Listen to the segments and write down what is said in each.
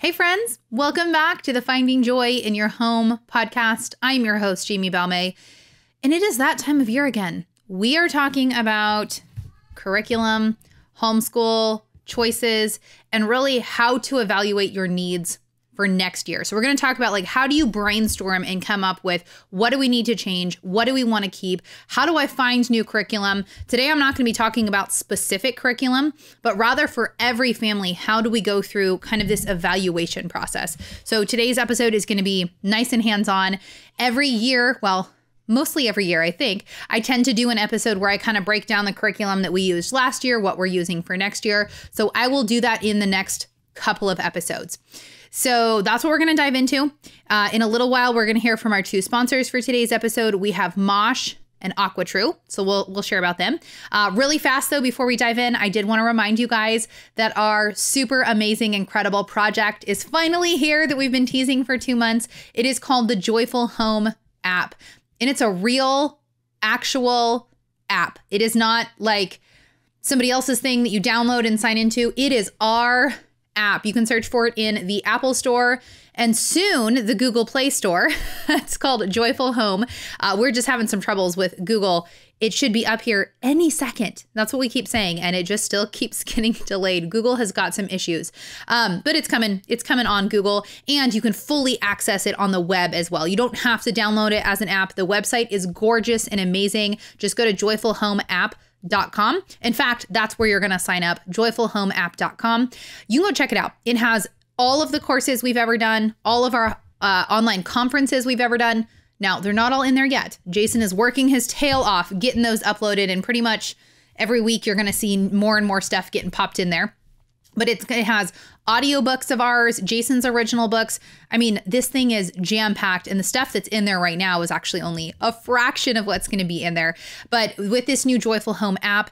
Hey, friends, welcome back to the Finding Joy in Your Home podcast. I'm your host, Jami Balmet, and it is that time of year again. We are talking about curriculum, homeschool, choices, and really how to evaluate your needs for next year. So we're going to talk about like how do you brainstorm and come up with what do we need to change? What do we want to keep? How do I find new curriculum? Today I'm not going to be talking about specific curriculum, but rather for every family, how do we go through kind of this evaluation process? So today's episode is going to be nice and hands-on. Every year, well, mostly every year, I think, I tend to do an episode where I kind of break down the curriculum that we used last year, what we're using for next year. So I will do that in the next couple of episodes. So that's what we're going to dive into. Uh, in a little while, we're going to hear from our two sponsors for today's episode. We have Mosh and AquaTru. So we'll we'll share about them. Uh, really fast though, before we dive in, I did want to remind you guys that our super amazing, incredible project is finally here that we've been teasing for two months. It is called the Joyful Home app, and it's a real, actual app. It is not like somebody else's thing that you download and sign into. It is our app. You can search for it in the Apple Store and soon the Google Play Store. it's called Joyful Home. Uh, we're just having some troubles with Google. It should be up here any second. That's what we keep saying, and it just still keeps getting delayed. Google has got some issues, um, but it's coming. It's coming on Google, and you can fully access it on the web as well. You don't have to download it as an app. The website is gorgeous and amazing. Just go to Joyful Home app joyfulhomeapp.com. In fact, that's where you're going to sign up, joyfulhomeapp.com. You can go check it out. It has all of the courses we've ever done, all of our uh, online conferences we've ever done. Now, they're not all in there yet. Jason is working his tail off getting those uploaded, and pretty much every week you're going to see more and more stuff getting popped in there but it has audiobooks of ours, Jason's original books. I mean, this thing is jam packed, and the stuff that's in there right now is actually only a fraction of what's going to be in there. But with this new Joyful Home app,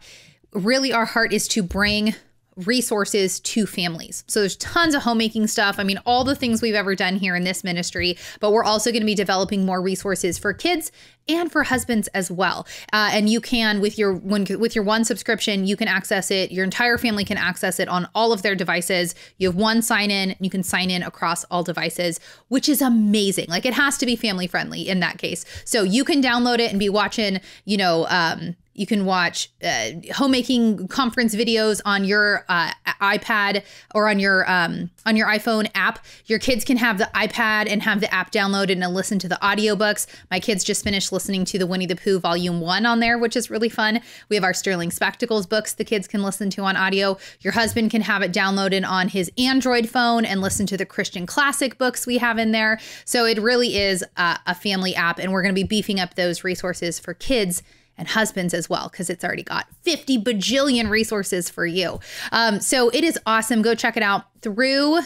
really our heart is to bring resources to families. So there's tons of homemaking stuff. I mean, all the things we've ever done here in this ministry, but we're also going to be developing more resources for kids and for husbands as well. Uh, and you can with your when with your one subscription, you can access it. Your entire family can access it on all of their devices. You have one sign in. And you can sign in across all devices, which is amazing. Like it has to be family friendly in that case. So you can download it and be watching, you know, um, you can watch uh, homemaking conference videos on your uh, iPad or on your um, on your iPhone app. Your kids can have the iPad and have the app downloaded and listen to the audiobooks. My kids just finished listening to the Winnie the Pooh Volume 1 on there, which is really fun. We have our Sterling Spectacles books the kids can listen to on audio. Your husband can have it downloaded on his Android phone and listen to the Christian classic books we have in there. So it really is a family app, and we're going to be beefing up those resources for kids and husbands as well, because it's already got 50 bajillion resources for you. Um, so it is awesome. Go check it out through.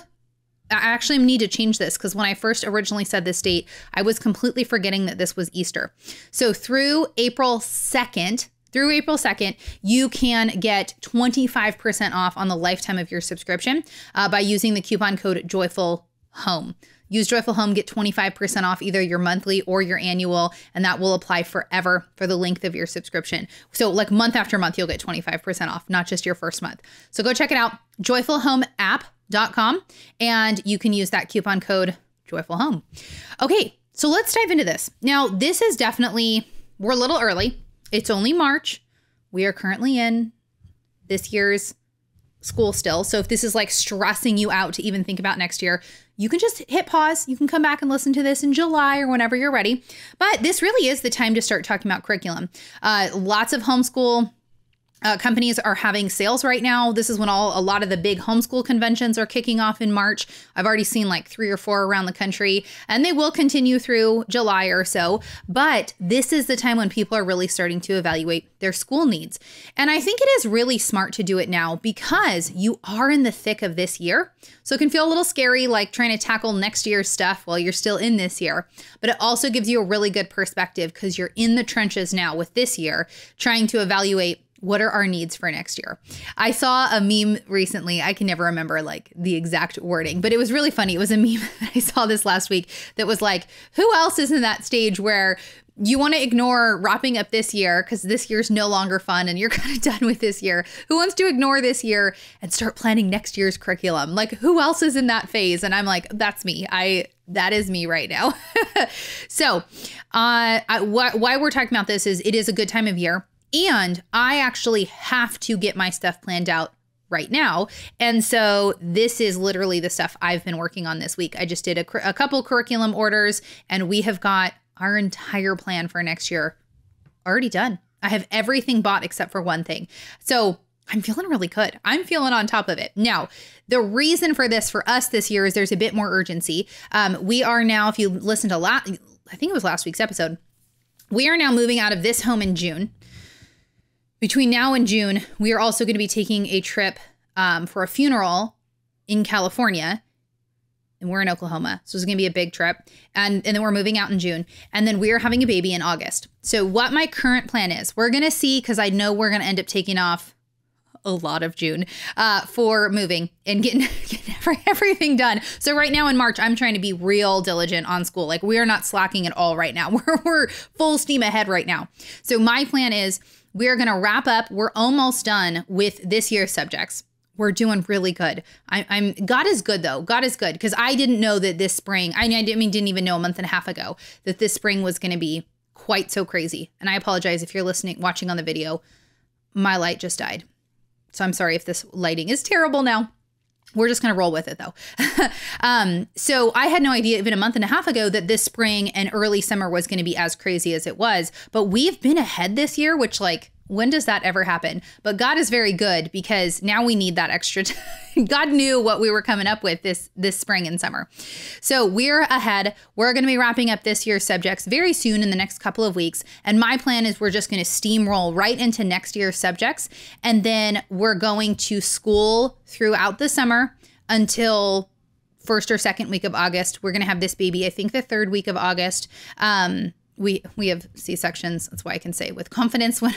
I actually need to change this because when I first originally said this date, I was completely forgetting that this was Easter. So through April 2nd, through April 2nd, you can get 25% off on the lifetime of your subscription uh, by using the coupon code Joyful Home. Use Joyful Home, get 25% off either your monthly or your annual, and that will apply forever for the length of your subscription. So, like month after month, you'll get 25% off, not just your first month. So, go check it out, joyfulhomeapp.com, and you can use that coupon code Joyful Home. Okay, so let's dive into this. Now, this is definitely, we're a little early. It's only March. We are currently in this year's school still. So if this is like stressing you out to even think about next year, you can just hit pause. You can come back and listen to this in July or whenever you're ready. But this really is the time to start talking about curriculum. Uh, lots of homeschool uh, companies are having sales right now. This is when all a lot of the big homeschool conventions are kicking off in March. I've already seen like three or four around the country, and they will continue through July or so. But this is the time when people are really starting to evaluate their school needs. And I think it is really smart to do it now because you are in the thick of this year. So it can feel a little scary, like trying to tackle next year's stuff while you're still in this year. But it also gives you a really good perspective because you're in the trenches now with this year, trying to evaluate what are our needs for next year? I saw a meme recently. I can never remember like the exact wording, but it was really funny. It was a meme that I saw this last week that was like, who else is in that stage where you want to ignore wrapping up this year because this year's no longer fun and you're kind of done with this year. Who wants to ignore this year and start planning next year's curriculum? Like who else is in that phase? And I'm like, that's me. I that is me right now. so, uh, I, wh- why we're talking about this is it is a good time of year and I actually have to get my stuff planned out right now. And so this is literally the stuff I've been working on this week. I just did a, a, couple curriculum orders and we have got our entire plan for next year already done. I have everything bought except for one thing. So I'm feeling really good. I'm feeling on top of it. Now, the reason for this for us this year is there's a bit more urgency. Um, we are now, if you listen to last, I think it was last week's episode, we are now moving out of this home in June between now and June, we are also going to be taking a trip um, for a funeral in California. And we're in Oklahoma. So it's going to be a big trip. And, and then we're moving out in June. And then we are having a baby in August. So, what my current plan is, we're going to see, because I know we're going to end up taking off a lot of June uh, for moving and getting, getting everything done. So right now in March, I'm trying to be real diligent on school. Like we are not slacking at all right now. We're, we're full steam ahead right now. So my plan is we are going to wrap up. We're almost done with this year's subjects. We're doing really good. I, am God is good though. God is good because I didn't know that this spring. I, I mean, didn't even know a month and a half ago that this spring was going to be quite so crazy. And I apologize if you're listening, watching on the video. My light just died, so I'm sorry if this lighting is terrible now we're just going to roll with it though. um, so I had no idea even a month and a half ago that this spring and early summer was going to be as crazy as it was. But we've been ahead this year, which like when does that ever happen? But God is very good because now we need that extra time. God knew what we were coming up with this this spring and summer. So we're ahead. We're going to be wrapping up this year's subjects very soon in the next couple of weeks. And my plan is we're just going to steamroll right into next year's subjects and then we're going to school throughout the summer until first or second week of August. We're going to have this baby, I think the third week of August. Um, we we have C sections. That's why I can say with confidence when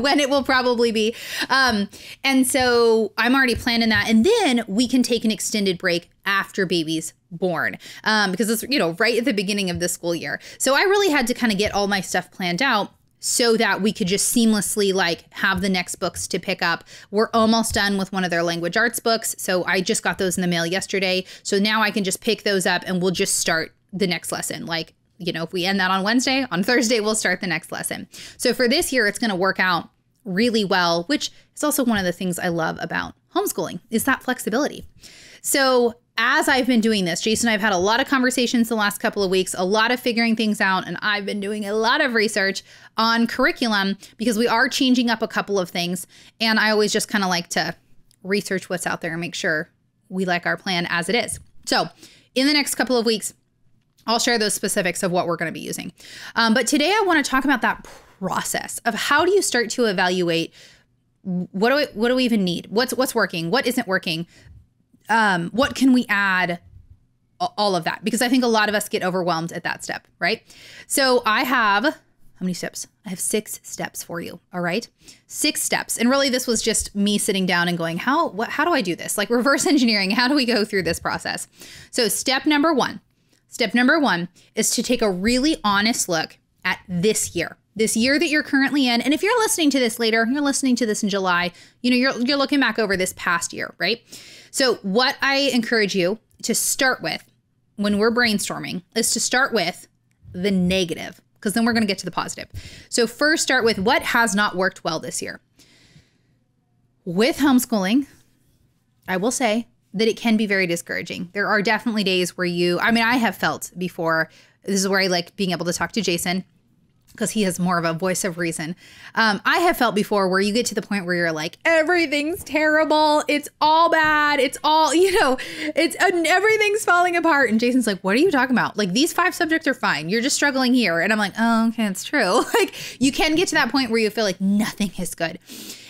when it will probably be. Um, and so I'm already planning that, and then we can take an extended break after baby's born um, because it's you know right at the beginning of the school year. So I really had to kind of get all my stuff planned out so that we could just seamlessly like have the next books to pick up. We're almost done with one of their language arts books. So I just got those in the mail yesterday. So now I can just pick those up and we'll just start the next lesson. Like you know, if we end that on Wednesday, on Thursday, we'll start the next lesson. So for this year, it's going to work out really well, which is also one of the things I love about homeschooling is that flexibility. So as I've been doing this, Jason and I've had a lot of conversations the last couple of weeks, a lot of figuring things out, and I've been doing a lot of research on curriculum because we are changing up a couple of things. And I always just kind of like to research what's out there and make sure we like our plan as it is. So, in the next couple of weeks, I'll share those specifics of what we're going to be using. Um, but today I want to talk about that process of how do you start to evaluate what do we, what do we even need? What's what's working? What isn't working? Um, what can we add? All of that because I think a lot of us get overwhelmed at that step, right? So I have how many steps? I have six steps for you. All right, six steps, and really this was just me sitting down and going, how what, how do I do this? Like reverse engineering. How do we go through this process? So step number one Step number one is to take a really honest look at this year, this year that you're currently in. And if you're listening to this later, you're listening to this in July, you know, you're, you're looking back over this past year, right? So, what I encourage you to start with when we're brainstorming is to start with the negative, because then we're going to get to the positive. So, first, start with what has not worked well this year. With homeschooling, I will say that it can be very discouraging. There are definitely days where you, I mean, I have felt before, this is where I like being able to talk to Jason because he has more of a voice of reason. Um, I have felt before where you get to the point where you're like, everything's terrible. It's all bad. It's all, you know, it's uh, everything's falling apart. And Jason's like, what are you talking about? Like, these five subjects are fine. You're just struggling here. And I'm like, oh, okay, it's true. like, you can get to that point where you feel like nothing is good.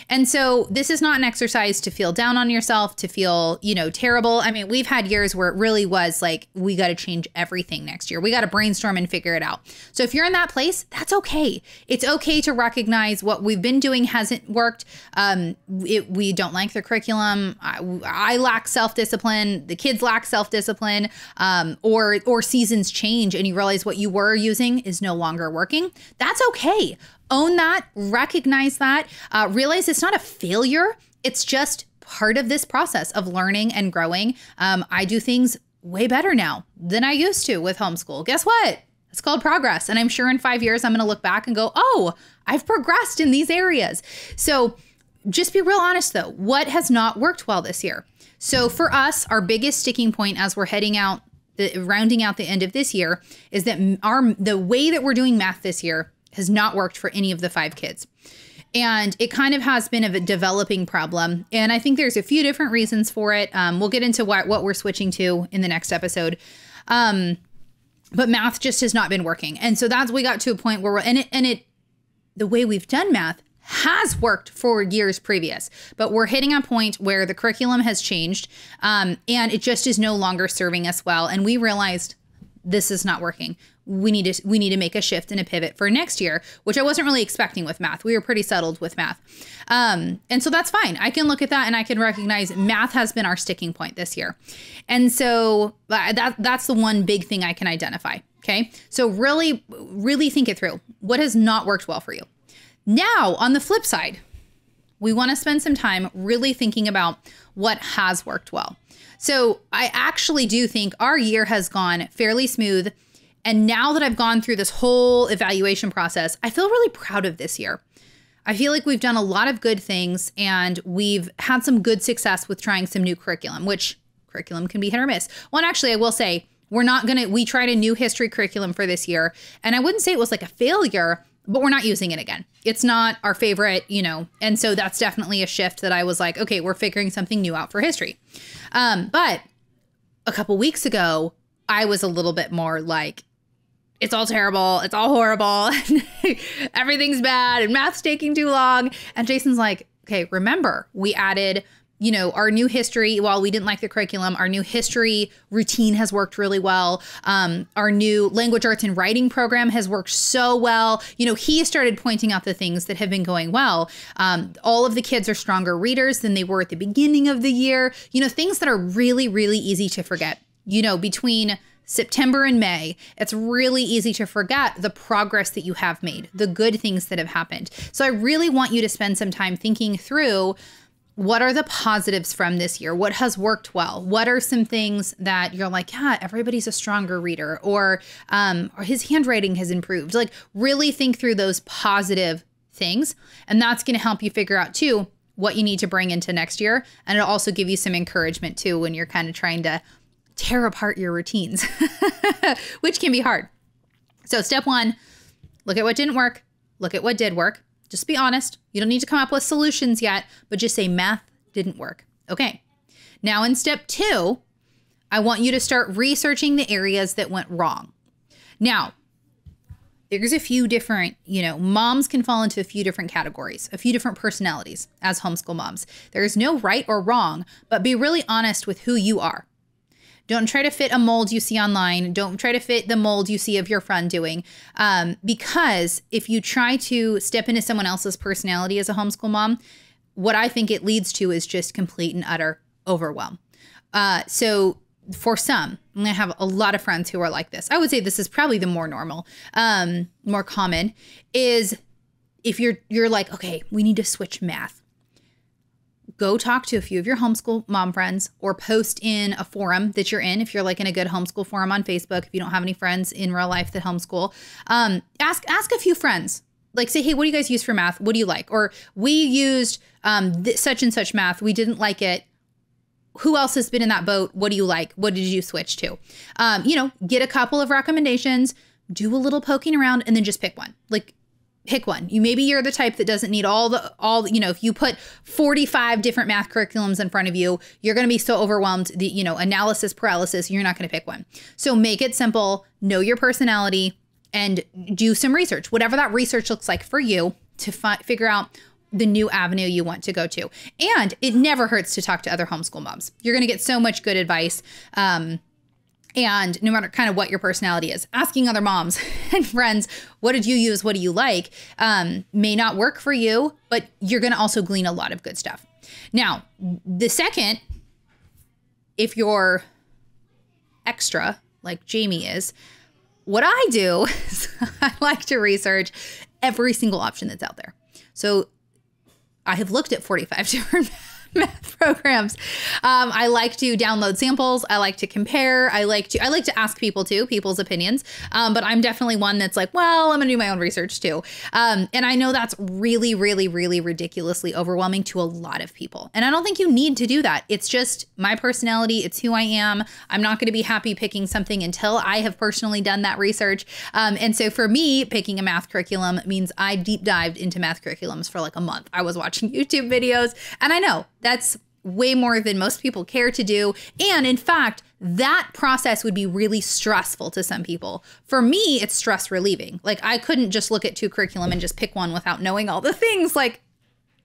And so this is not an exercise to feel down on yourself, to feel, you know, terrible. I mean, we've had years where it really was like, we got to change everything next year. We got to brainstorm and figure it out. So if you're in that place, that's okay. It's okay to recognize what we've been doing hasn't worked. Um, it, we don't like the curriculum. I, I lack self discipline. The kids lack self discipline. Um, or or seasons change and you realize what you were using is no longer working. That's okay own that, recognize that, uh, realize it's not a failure. It's just part of this process of learning and growing. Um, I do things way better now than I used to with homeschool. Guess what? It's called progress. And I'm sure in five years, I'm going to look back and go, oh, I've progressed in these areas. So just be real honest though. What has not worked well this year? So for us, our biggest sticking point as we're heading out, the, rounding out the end of this year, is that our the way that we're doing math this year has not worked for any of the five kids. And it kind of has been a developing problem. And I think there's a few different reasons for it. Um, we'll get into what, what we're switching to in the next episode. Um, but math just has not been working. And so that's, we got to a point where and it, and it, the way we've done math has worked for years previous, but we're hitting a point where the curriculum has changed um, and it just is no longer serving us well. And we realized this is not working we need to we need to make a shift and a pivot for next year, which I wasn't really expecting with math. We were pretty settled with math, um, and so that's fine. I can look at that and I can recognize math has been our sticking point this year, and so uh, that that's the one big thing I can identify. Okay, so really really think it through. What has not worked well for you? Now on the flip side, we want to spend some time really thinking about what has worked well. So I actually do think our year has gone fairly smooth and now that I've gone through this whole evaluation process, I feel really proud of this year. I feel like we've done a lot of good things and we've had some good success with trying some new curriculum, which curriculum can be hit or miss. Well, actually, I will say we're not going to, we tried a new history curriculum for this year. And I wouldn't say it was like a failure, but we're not using it again. It's not our favorite, you know. And so that's definitely a shift that I was like, okay, we're figuring something new out for history. Um, but a couple weeks ago, I was a little bit more like, it's all terrible. It's all horrible. Everything's bad and math's taking too long. And Jason's like, okay, remember, we added, you know, our new history. While we didn't like the curriculum, our new history routine has worked really well. Um, our new language arts and writing program has worked so well. You know, he started pointing out the things that have been going well. Um, all of the kids are stronger readers than they were at the beginning of the year. You know, things that are really, really easy to forget. You know, between September and May, it's really easy to forget the progress that you have made, the good things that have happened. So I really want you to spend some time thinking through what are the positives from this year? What has worked well? What are some things that you're like, yeah, everybody's a stronger reader, or, um, or his handwriting has improved? Like, really think through those positive things. And that's going to help you figure out, too, what you need to bring into next year. And it'll also give you some encouragement, too, when you're kind of trying to tear apart your routines, which can be hard. So, step one look at what didn't work, look at what did work. Just be honest. You don't need to come up with solutions yet, but just say math didn't work. Okay. Now, in step two, I want you to start researching the areas that went wrong. Now, there's a few different, you know, moms can fall into a few different categories, a few different personalities as homeschool moms. There's no right or wrong, but be really honest with who you are. Don't try to fit a mold you see online. Don't try to fit the mold you see of your friend doing. Um, because if you try to step into someone else's personality as a homeschool mom, what I think it leads to is just complete and utter overwhelm. Uh, so for some, I'm gonna have a lot of friends who are like this. I would say this is probably the more normal, um, more common, is if you're you're like, okay, we need to switch math go talk to a few of your homeschool mom friends or post in a forum that you're in. If you're like in a good homeschool forum on facebook if you don't have any friends in real life that homeschool um, ask ask a few friends. Like say hey what do you guys use for math? What do you like? Or we used um, th- such and such math. We didn't like it. Who else has been in that boat? What do you like? What did you switch to? Um, you know get a couple of recommendations do a little poking around and then just pick one. Like pick one. You maybe you're the type that doesn't need all the all you know, if you put 45 different math curriculums in front of you, you're going to be so overwhelmed the you know, analysis paralysis, you're not going to pick one. So make it simple, know your personality and do some research. Whatever that research looks like for you to fi- figure out the new avenue you want to go to. And it never hurts to talk to other homeschool moms. You're going to get so much good advice. Um, and no matter kind of what your personality is, asking other moms and friends, what did you use? What do you like? Um, may not work for you, but you're going to also glean a lot of good stuff. Now, the second, if you're extra like Jami is, what I do is I like to research every single option that's out there. So I have looked at 45 different math programs. Um, I like to download samples. I like to compare. I like to I like to ask people too, people's opinions. Um, but I'm definitely one that's like, well, I'm gonna do my own research too. Um, and I know that's really, really, really ridiculously overwhelming to a lot of people. And I don't think you need to do that. It's just my personality. It's who I am. I'm not gonna be happy picking something until I have personally done that research. Um, and so for me, picking a math curriculum means I deep dived into math curriculums for like a month. I was watching YouTube videos, and I know that's way more than most people care to do. And in fact, that process would be really stressful to some people. For me, it's stress relieving. Like I couldn't just look at two curriculum and just pick one without knowing all the things. Like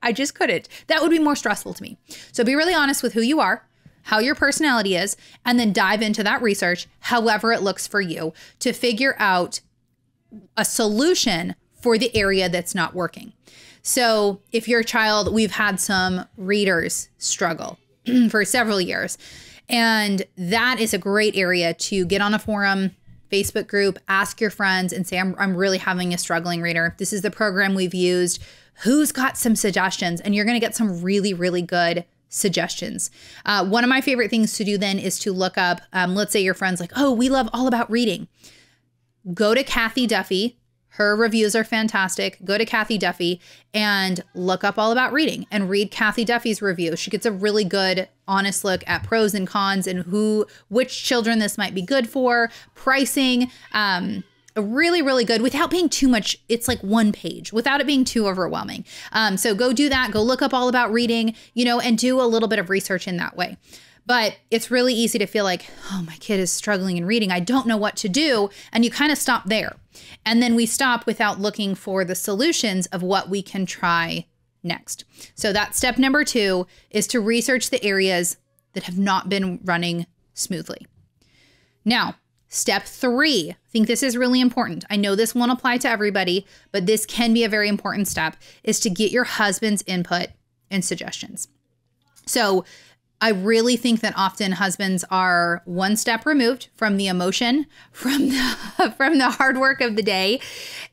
I just couldn't. That would be more stressful to me. So be really honest with who you are, how your personality is, and then dive into that research, however it looks for you, to figure out a solution for the area that's not working. So, if your child, we've had some readers struggle for several years, and that is a great area to get on a forum, Facebook group, ask your friends, and say, I'm, I'm really having a struggling reader. This is the program we've used. Who's got some suggestions? And you're going to get some really, really good suggestions. Uh, one of my favorite things to do then is to look up, um, let's say your friend's like, oh, we love all about reading. Go to Cathy Duffy, her reviews are fantastic. Go to Cathy Duffy and look up all about reading and read Cathy Duffy's review. She gets a really good, honest look at pros and cons and who, which children this might be good for, pricing. Um, really, really good without being too much. It's like one page without it being too overwhelming. Um, so go do that. Go look up all about reading, you know, and do a little bit of research in that way. But it's really easy to feel like, oh, my kid is struggling in reading. I don't know what to do. And you kind of stop there. And then we stop without looking for the solutions of what we can try next. So that step number two is to research the areas that have not been running smoothly. Now, step three, I think this is really important. I know this won't apply to everybody, but this can be a very important step, is to get your husband's input and suggestions. So I really think that often husbands are one step removed from the emotion, from the from the hard work of the day,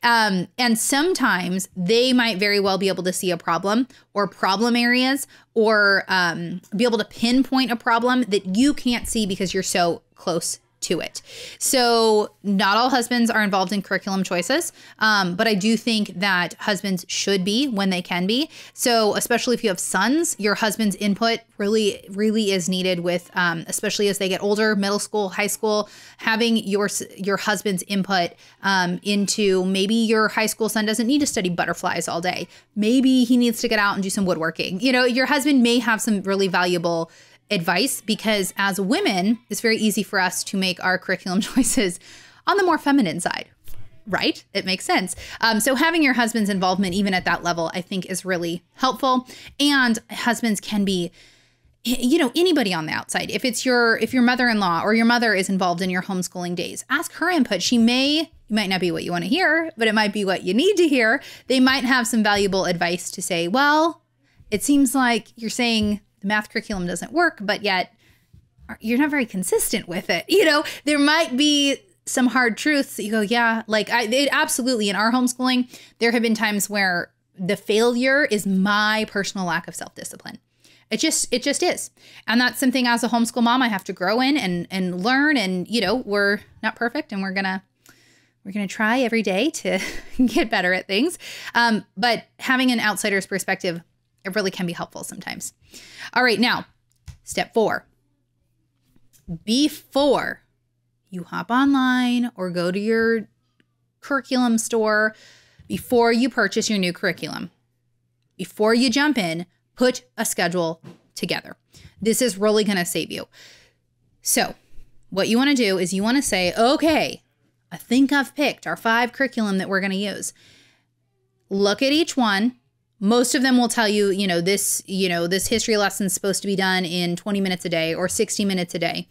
um, and sometimes they might very well be able to see a problem or problem areas, or um, be able to pinpoint a problem that you can't see because you're so close to it. So, not all husbands are involved in curriculum choices, um, but I do think that husbands should be when they can be. So, especially if you have sons, your husband's input really, really is needed. With um, especially as they get older, middle school, high school, having your your husband's input um, into maybe your high school son doesn't need to study butterflies all day. Maybe he needs to get out and do some woodworking. You know, your husband may have some really valuable advice because as women, it's very easy for us to make our curriculum choices on the more feminine side. Right? It makes sense. Um, so, having your husband's involvement, even at that level, I think is really helpful. And husbands can be you know anybody on the outside if it's your if your mother-in-law or your mother is involved in your homeschooling days ask her input she may might not be what you want to hear but it might be what you need to hear they might have some valuable advice to say well it seems like you're saying the math curriculum doesn't work, but yet you're not very consistent with it. You know, there might be some hard truths that you go, yeah, like I it, absolutely in our homeschooling, there have been times where the failure is my personal lack of self-discipline. It just it just is. And that's something as a homeschool mom I have to grow in and and learn and you know, we're not perfect and we're going to we're going to try every day to get better at things. Um, but having an outsider's perspective it really can be helpful sometimes. All right, now, step four. Before you hop online or go to your curriculum store, before you purchase your new curriculum, before you jump in, put a schedule together. This is really going to save you. So, what you want to do is you want to say, okay, I think I've picked our five curriculum that we're going to use. Look at each one most of them will tell you, you know, this, you know, this history lesson is supposed to be done in 20 minutes a day or 60 minutes a day.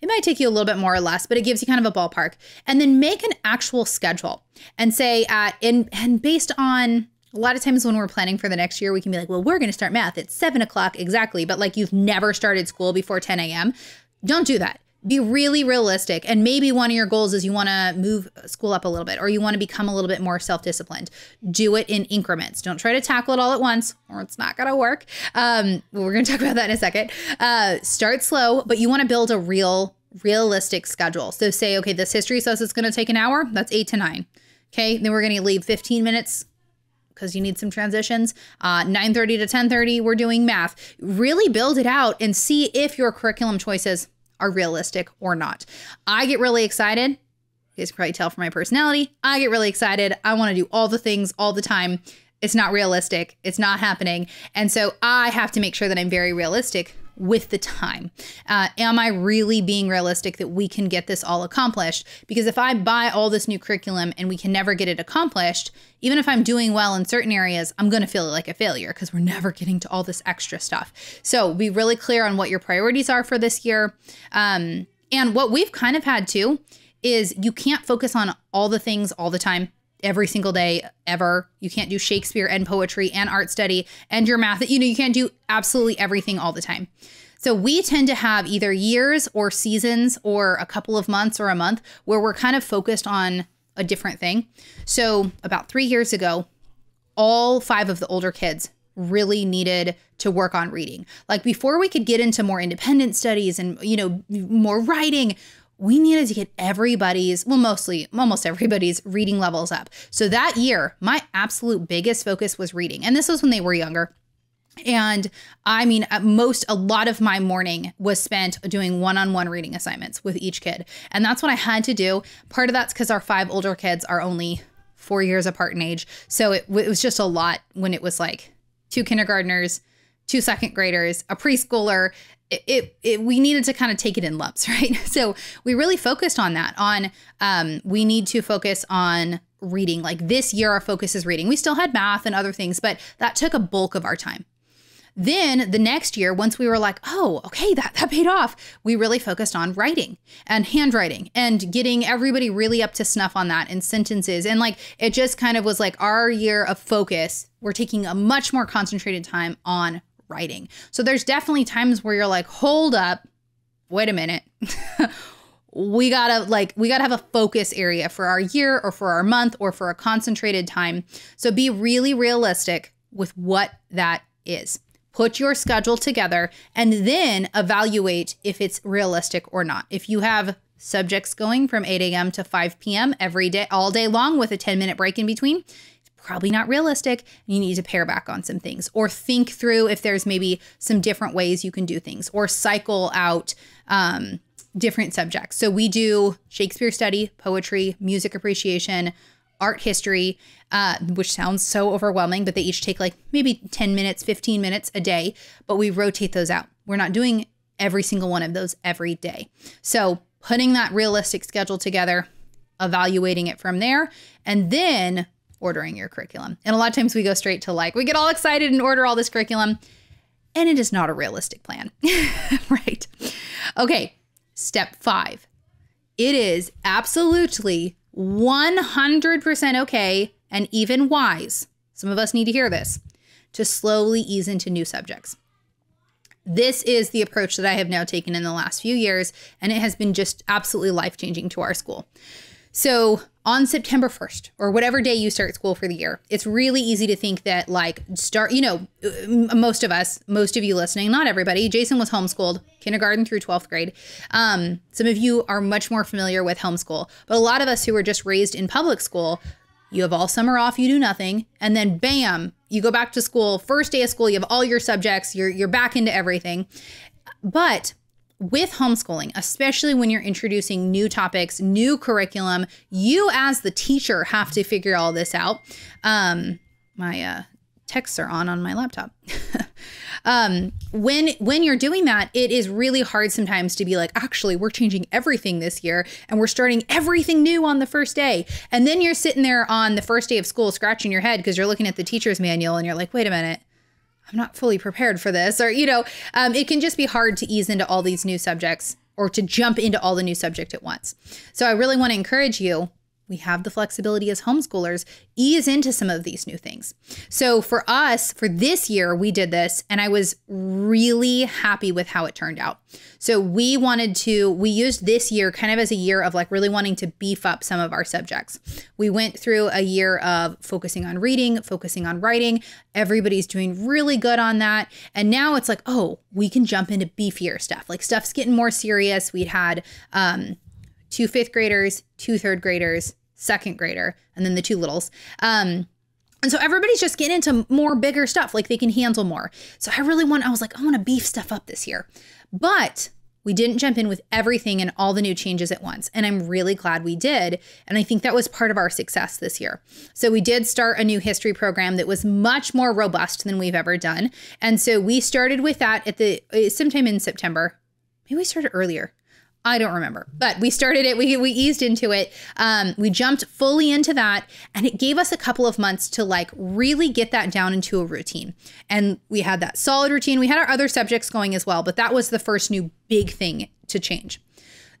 It might take you a little bit more or less, but it gives you kind of a ballpark. And then make an actual schedule and say at and and based on a lot of times when we're planning for the next year, we can be like, well, we're going to start math at seven o'clock exactly, but like you've never started school before 10 a.m. Don't do that be really realistic. And maybe one of your goals is you want to move school up a little bit or you want to become a little bit more self disciplined. Do it in increments. Don't try to tackle it all at once or it's not going to work. Um, we're going to talk about that in a second. Uh, start slow, but you want to build a real, realistic schedule. So say, okay, this history says it's going to take an hour. That's eight to nine. Okay. Then we're going to leave 15 minutes because you need some transitions. Uh, 9:30 to 10:30, we're doing math. Really build it out and see if your curriculum choices are realistic or not. I get really excited. You guys can probably tell from my personality. I get really excited. I want to do all the things all the time. It's not realistic. It's not happening. And so I have to make sure that I'm very realistic with the time. Uh, am I really being realistic that we can get this all accomplished? Because if I buy all this new curriculum and we can never get it accomplished, even if I'm doing well in certain areas, I'm going to feel like a failure because we're never getting to all this extra stuff. So be really clear on what your priorities are for this year. Um, and what we've kind of had too is you can't focus on all the things all the time every single day ever. You can't do Shakespeare and poetry and art study and your math. You know, you can't do absolutely everything all the time. So we tend to have either years or seasons or a couple of months or a month where we're kind of focused on a different thing. So about three years ago, all five of the older kids really needed to work on reading. Like before we could get into more independent studies and you know more writing, we needed to get everybody's, well, mostly almost everybody's reading levels up. So that year, my absolute biggest focus was reading. And this was when they were younger. And I mean, at most, a lot of my morning was spent doing one on one reading assignments with each kid. And that's what I had to do. Part of that's because our five older kids are only four years apart in age. So it, it was just a lot when it was like two kindergartners, two second graders, a preschooler, it, it, we needed to kind of take it in lumps, right? So we really focused on that. On um, we need to focus on reading. Like this year, our focus is reading. We still had math and other things, but that took a bulk of our time. Then the next year, once we were like, oh, okay, that, that paid off, we really focused on writing and handwriting and getting everybody really up to snuff on that and sentences. And like it just kind of was like our year of focus. We're taking a much more concentrated time on writing. So there's definitely times where you're like, hold up, wait a minute. we gotta like we gotta have a focus area for our year or for our month or for a concentrated time. So be really realistic with what that is. Put your schedule together and then evaluate if it's realistic or not. If you have subjects going from 8 a.m. to 5 p.m. every day, all day long with a 10 minute break in between, probably not realistic. You need to pare back on some things or think through if there's maybe some different ways you can do things or cycle out um, different subjects. So we do Shakespeare study, poetry, music appreciation, art history, uh, which sounds so overwhelming, but they each take like maybe 10 minutes, 15 minutes a day, but we rotate those out. We're not doing every single one of those every day. So putting that realistic schedule together, evaluating it from there, and then ordering your curriculum. And a lot of times we go straight to like, we get all excited and order all this curriculum, and it is not a realistic plan, right? Okay, step five. It is absolutely 100% okay and even wise. Some of us need to hear this to slowly ease into new subjects. This is the approach that I have now taken in the last few years, and it has been just absolutely life changing to our school. So on September 1st or whatever day you start school for the year, it's really easy to think that, like, start, you know, most of us, most of you listening, not everybody, Jason was homeschooled, kindergarten through 12th grade. Um, some of you are much more familiar with homeschool, but a lot of us who were just raised in public school, you have all summer off, you do nothing, and then bam, you go back to school, first day of school, you have all your subjects, you're, you're back into everything. But with homeschooling, especially when you're introducing new topics, new curriculum, you as the teacher have to figure all this out. Um, my uh, texts are on on my laptop. Um, when when you're doing that, it is really hard sometimes to be like, actually, we're changing everything this year and we're starting everything new on the first day. And then you're sitting there on the first day of school scratching your head because you're looking at the teacher's manual and you're like, wait a minute. I'm not fully prepared for this. Or, you know, um, it can just be hard to ease into all these new subjects or to jump into all the new subject at once. So I really want to encourage you we have the flexibility as homeschoolers ease into some of these new things. So for us, for this year, we did this and I was really happy with how it turned out. So we wanted to, we used this year kind of as a year of like really wanting to beef up some of our subjects. We went through a year of focusing on reading, focusing on writing. Everybody's doing really good on that. And now it's like, oh, we can jump into beefier stuff. Like stuff's getting more serious. We'd had, um, two fifth graders, two third graders, second grader, and then the two littles. Um, and so everybody's just getting into more bigger stuff, like they can handle more. So I really want, I was like, I want to beef stuff up this year. But we didn't jump in with everything and all the new changes at once. And I'm really glad we did. And I think that was part of our success this year. So we did start a new history program that was much more robust than we've ever done. And so we started with that at the uh, sometime in September. Maybe we started earlier. I don't remember, but we started it. We, we eased into it. Um, we jumped fully into that, and it gave us a couple of months to like really get that down into a routine. And we had that solid routine. We had our other subjects going as well, but that was the first new big thing to change.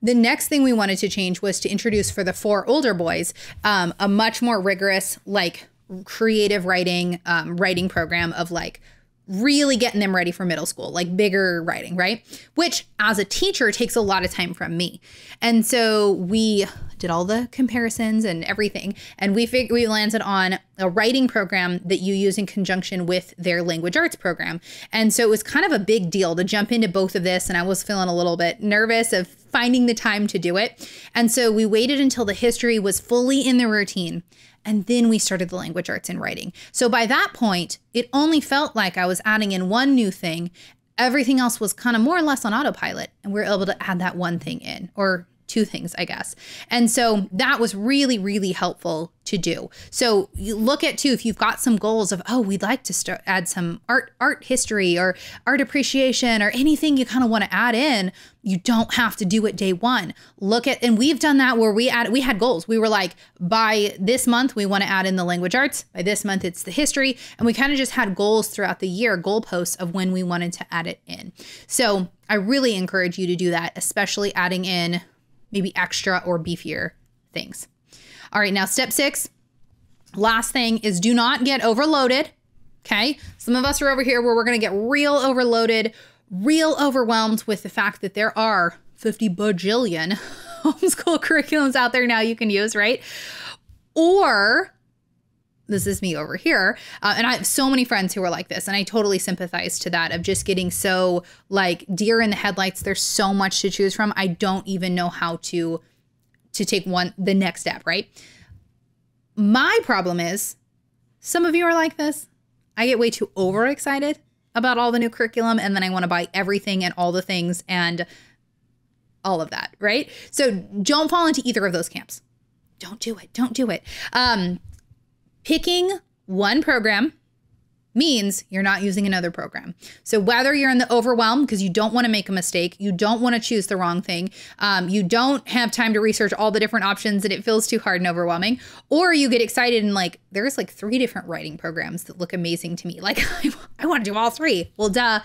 The next thing we wanted to change was to introduce for the four older boys um, a much more rigorous, like creative writing um, writing program of like really getting them ready for middle school, like bigger writing, right? Which as a teacher takes a lot of time from me. And so we did all the comparisons and everything and we fig- we landed on a writing program that you use in conjunction with their language arts program. And so it was kind of a big deal to jump into both of this and I was feeling a little bit nervous of finding the time to do it. And so we waited until the history was fully in the routine and then we started the language arts and writing. So by that point, it only felt like I was adding in one new thing. Everything else was kind of more or less on autopilot. And we are able to add that one thing in, or two things, I guess. And so that was really, really helpful to do. So you look at too if you've got some goals of oh we'd like to start add some art art history or art appreciation or anything you kind of want to add in, you don't have to do it day 1. Look at and we've done that where we add we had goals. We were like by this month we want to add in the language arts, by this month it's the history, and we kind of just had goals throughout the year, goalposts of when we wanted to add it in. So I really encourage you to do that, especially adding in maybe extra or beefier things. All right, now step six, last thing is do not get overloaded. Okay. Some of us are over here where we're going to get real overloaded, real overwhelmed with the fact that there are 50 bajillion homeschool curriculums out there now you can use, right? Or this is me over here. Uh, and I have so many friends who are like this, and I totally sympathize to that of just getting so like deer in the headlights. There's so much to choose from. I don't even know how to to take one the next step, right? My problem is some of you are like this. I get way too overexcited about all the new curriculum and then I want to buy everything and all the things and all of that, right? So don't fall into either of those camps. Don't do it. Don't do it. Um, picking one program means you're not using another program. So whether you're in the overwhelm because you don't want to make a mistake, you don't want to choose the wrong thing, um, you don't have time to research all the different options and it feels too hard and overwhelming, or you get excited and like there's like three different writing programs that look amazing to me. Like I, want to do all three. Well, duh,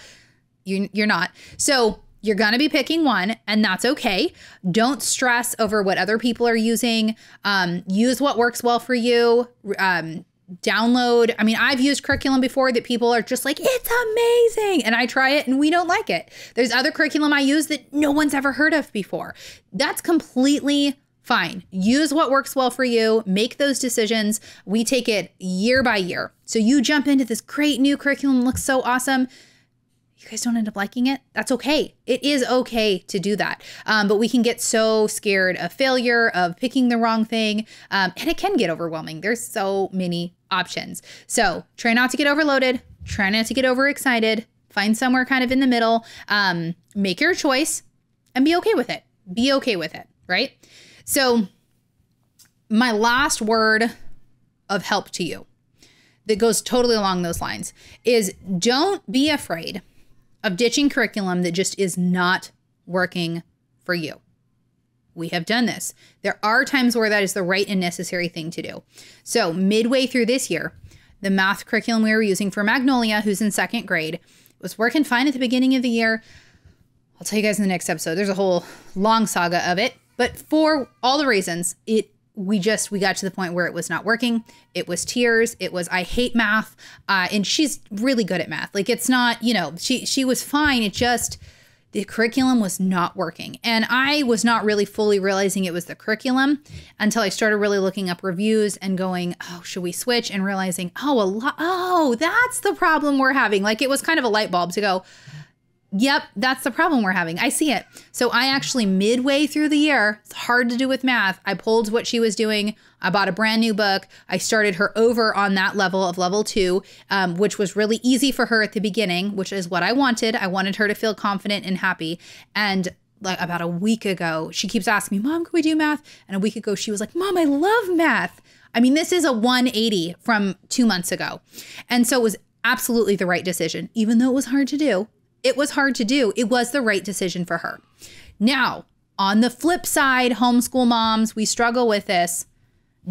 you, you're not. So you're going to be picking one, and that's okay. Don't stress over what other people are using. Um, use what works well for you. Um, download. I mean, I've used curriculum before that people are just like, it's amazing. And I try it and we don't like it. There's other curriculum I use that no one's ever heard of before. That's completely fine. Use what works well for you, make those decisions. We take it year by year. So you jump into this great new curriculum, looks so awesome you guys don't end up liking it, that's okay. It is okay to do that. Um, but we can get so scared of failure, of picking the wrong thing, um, and it can get overwhelming. There's so many options. So try not to get overloaded, try not to get overexcited, find somewhere kind of in the middle, um, make your choice, and be okay with it. Be okay with it, right? So, my last word of help to you that goes totally along those lines is don't be afraid of ditching curriculum that just is not working for you. We have done this. There are times where that is the right and necessary thing to do. So, midway through this year, the math curriculum we were using for Magnolia, who's in second grade, was working fine at the beginning of the year. I'll tell you guys in the next episode. There's a whole long saga of it, but for all the reasons, it we just we got to the point where it was not working. It was tears. It was i hate math. Uh, and she's really good at math. Like it's not you know she she was fine. It just the curriculum was not working. And i was not really fully realizing it was the curriculum until i started really looking up reviews and going oh should we switch? and realizing oh a lot oh that's the problem we're having. Like it was kind of a light bulb to go Yep, that's the problem we're having. I see it. So I actually midway through the year, it's hard to do with math. I pulled what she was doing. I bought a brand new book. I started her over on that level of level two, um, which was really easy for her at the beginning, which is what I wanted. I wanted her to feel confident and happy. And like about a week ago, she keeps asking me, "Mom, can we do math?" And a week ago, she was like, "Mom, I love math." I mean, this is a 180 from two months ago. And so it was absolutely the right decision, even though it was hard to do it was hard to do. It was the right decision for her. Now, on the flip side, homeschool moms, we struggle with this.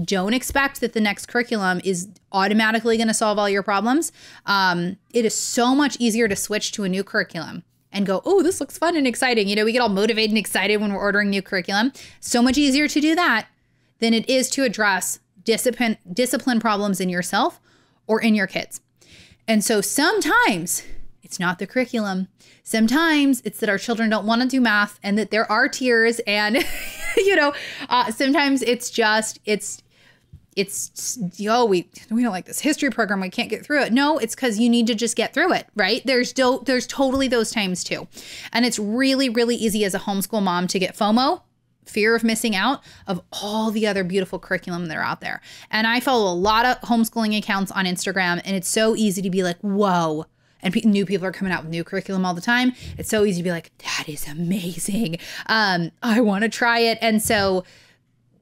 Don't expect that the next curriculum is automatically going to solve all your problems. Um, it is so much easier to switch to a new curriculum and go, oh, this looks fun and exciting. You know, we get all motivated and excited when we're ordering new curriculum. So much easier to do that than it is to address discipline discipline problems in yourself or in your kids. And so sometimes it's not the curriculum. Sometimes it's that our children don't want to do math and that there are tears and you know, uh, sometimes it's just it's it's yo we we don't like this history program we can't get through it. No it's because you need to just get through it right? There's do, there's totally those times too. And it's really really easy as a homeschool mom to get fomo fear of missing out of all the other beautiful curriculum that are out there. And i follow a lot of homeschooling accounts on instagram and it's so easy to be like whoa and pe- new people are coming out with new curriculum all the time. It's so easy to be like, that is amazing. Um, I want to try it. And so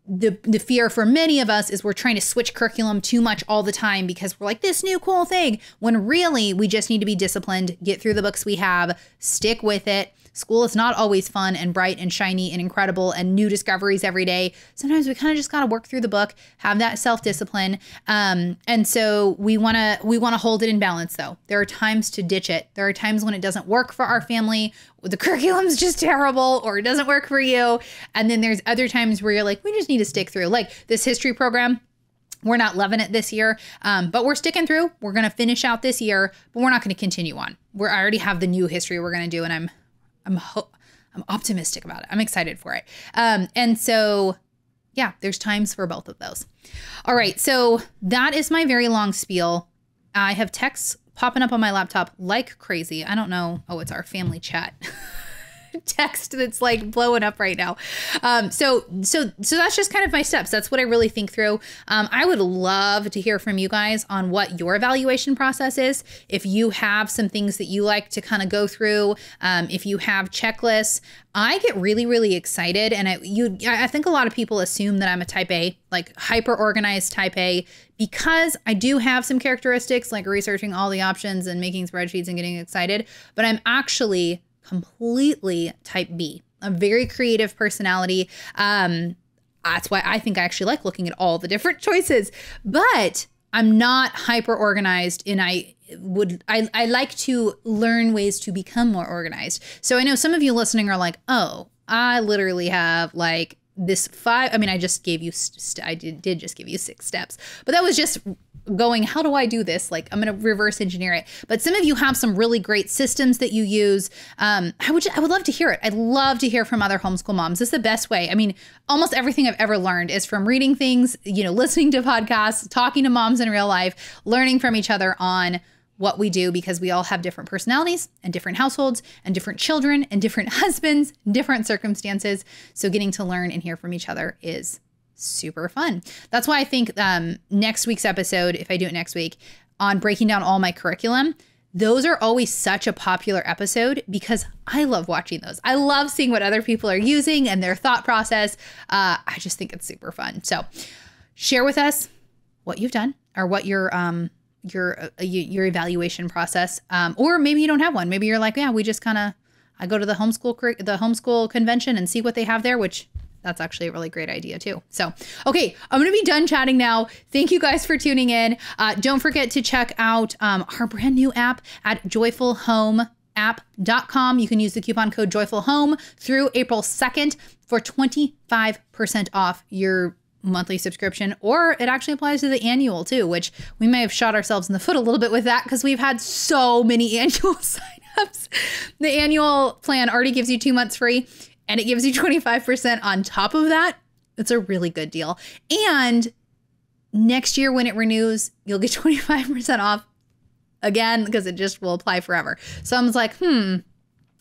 the the fear for many of us is we're trying to switch curriculum too much all the time because we're like this new cool thing when really we just need to be disciplined, get through the books we have, stick with it, School is not always fun and bright and shiny and incredible and new discoveries every day. Sometimes we kind of just got to work through the book, have that self discipline, um, and so we want to we want to hold it in balance. Though there are times to ditch it. There are times when it doesn't work for our family. The curriculum's just terrible, or it doesn't work for you. And then there's other times where you're like, we just need to stick through. Like this history program, we're not loving it this year, um, but we're sticking through. We're going to finish out this year, but we're not going to continue on. We're I already have the new history we're going to do, and I'm I'm ho- I'm optimistic about it. I'm excited for it. Um, and so yeah, there's times for both of those. All right, so that is my very long spiel. I have texts popping up on my laptop like crazy. I don't know. Oh, it's our family chat. text that's like blowing up right now. Um, so so so that's just kind of my steps. That's what I really think through. Um, I would love to hear from you guys on what your evaluation process is. If you have some things that you like to kind of go through, um, if you have checklists, I get really really excited, and I you I think a lot of people assume that I'm a Type A, like hyper organized Type A, because I do have some characteristics like researching all the options and making spreadsheets and getting excited, but I'm actually completely type B, a very creative personality. Um, that's why I think I actually like looking at all the different choices. But I'm not hyper organized and I would I, I like to learn ways to become more organized. So I know some of you listening are like, oh, I literally have like this five i mean i just gave you i did, did just give you six steps but that was just going, how do I do this? Like, I'm going to reverse engineer it. But some of you have some really great systems that you use. Um, I would, I would love to hear it. I'd love to hear from other homeschool moms. This is the best way. I mean, almost everything I've ever learned is from reading things, you know, listening to podcasts, talking to moms in real life, learning from each other on what we do because we all have different personalities and different households and different children and different husbands, different circumstances. So getting to learn and hear from each other is super fun. That's why I think um, next week's episode, if I do it next week, on breaking down all my curriculum, those are always such a popular episode because I love watching those. I love seeing what other people are using and their thought process. Uh, I just think it's super fun. So share with us what you've done or what you're um, your uh, your evaluation process. Um, or maybe you don't have one. Maybe you're like, yeah, we just kind of I go to the homeschool the homeschool convention and see what they have there, which that's actually a really great idea too. So, okay, I'm gonna be done chatting now. Thank you guys for tuning in. Uh, don't forget to check out um, our brand new app at joyfulhomeapp.com. You can use the coupon code joyfulhome through April 2nd for 25% off your monthly subscription, or it actually applies to the annual too, which we may have shot ourselves in the foot a little bit with that because we've had so many annual signups. The annual plan already gives you two months free and it gives you 25% on top of that. It's a really good deal. And next year when it renews, you'll get 25% off again because it just will apply forever. So I was like, hmm,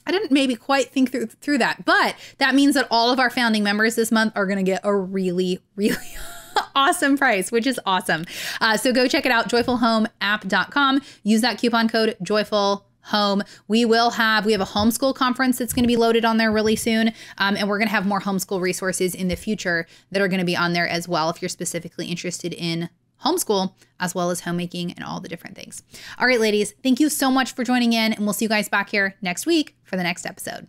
I didn't maybe quite think through through that, but that means that all of our founding members this month are going to get a really, really awesome price, which is awesome. Uh, so go check it out, joyfulhomeapp.com. Use that coupon code joyful home. We will have we have a homeschool conference that's going to be loaded on there really soon, um, and we're going to have more homeschool resources in the future that are going to be on there as well. If you're specifically interested in homeschool as well as homemaking and all the different things. All right, ladies, thank you so much for joining in, and we'll see you guys back here next week for the next episode.